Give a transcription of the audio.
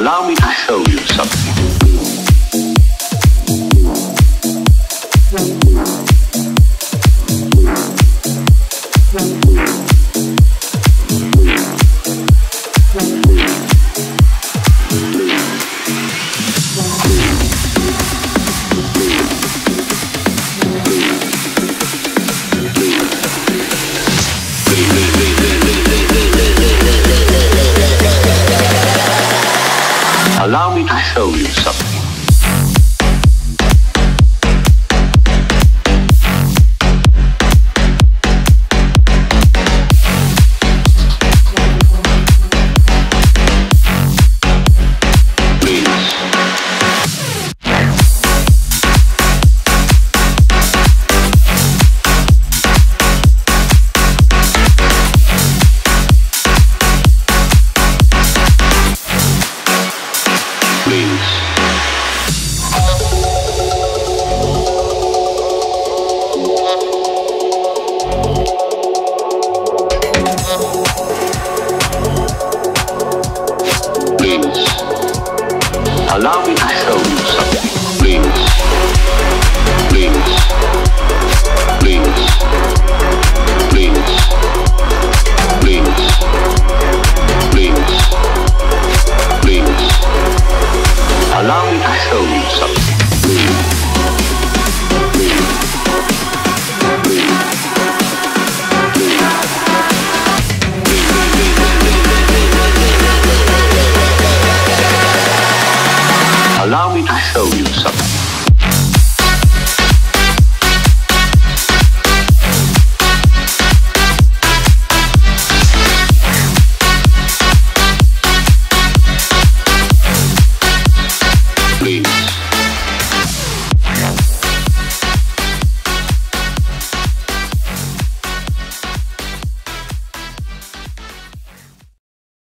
Allow me to show you something. Allow me to show you something. Please. Allow me to show you something. Please. Please. Please. Please. Please. Please. Please. Allow me to show you something. Please. Allow me to show you something.